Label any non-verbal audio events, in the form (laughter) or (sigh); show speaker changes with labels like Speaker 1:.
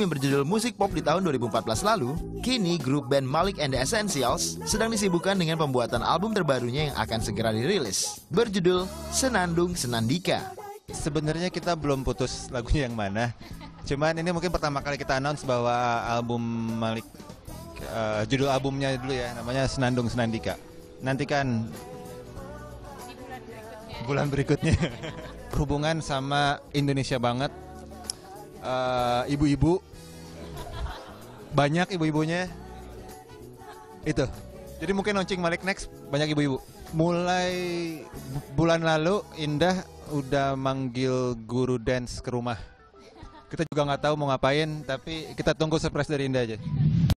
Speaker 1: yang berjudul Musik Pop di tahun 2014 lalu, kini grup band Malik and the Essentials sedang disibukkan dengan pembuatan album terbarunya yang akan segera dirilis, berjudul Senandung Senandika.
Speaker 2: Sebenarnya kita belum putus lagunya yang mana. Cuman ini mungkin pertama kali kita announce bahwa album Malik uh, judul albumnya dulu ya namanya Senandung Senandika. Nantikan bulan berikutnya. (laughs) Berhubungan sama Indonesia banget. Uh, ibu-ibu banyak ibu-ibunya. Itu. Jadi mungkin launching Malik next banyak ibu-ibu. Mulai bulan lalu Indah udah manggil guru dance ke rumah. Kita juga nggak tahu mau ngapain tapi kita tunggu surprise dari Indah aja